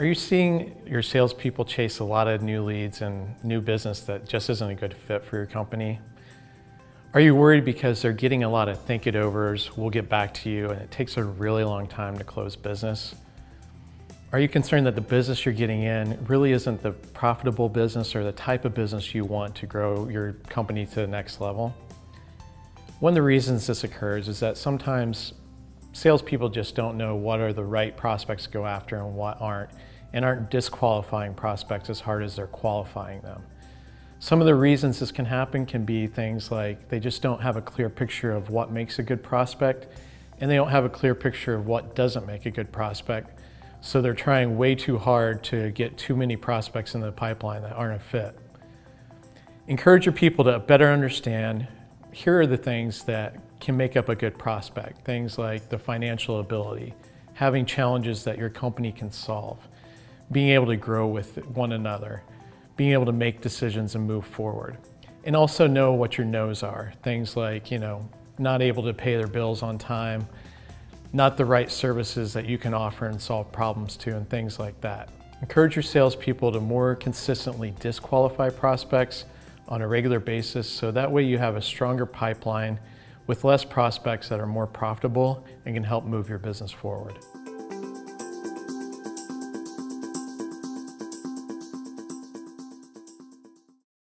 Are you seeing your salespeople chase a lot of new leads and new business that just isn't a good fit for your company? Are you worried because they're getting a lot of think it overs, we'll get back to you, and it takes a really long time to close business? Are you concerned that the business you're getting in really isn't the profitable business or the type of business you want to grow your company to the next level? One of the reasons this occurs is that sometimes salespeople just don't know what are the right prospects to go after and what aren't, and aren't disqualifying prospects as hard as they're qualifying them. Some of the reasons this can happen can be things like they just don't have a clear picture of what makes a good prospect, and they don't have a clear picture of what doesn't make a good prospect. So they're trying way too hard to get too many prospects in the pipeline that aren't a fit. Encourage your people to better understand here are the things that can make up a good prospect. Things like the financial ability, having challenges that your company can solve, being able to grow with one another, being able to make decisions and move forward. And also know what your no's are. Things like, you know, not able to pay their bills on time, not the right services that you can offer and solve problems to, and things like that. Encourage your salespeople to more consistently disqualify prospects on a regular basis so that way you have a stronger pipeline with less prospects that are more profitable and can help move your business forward.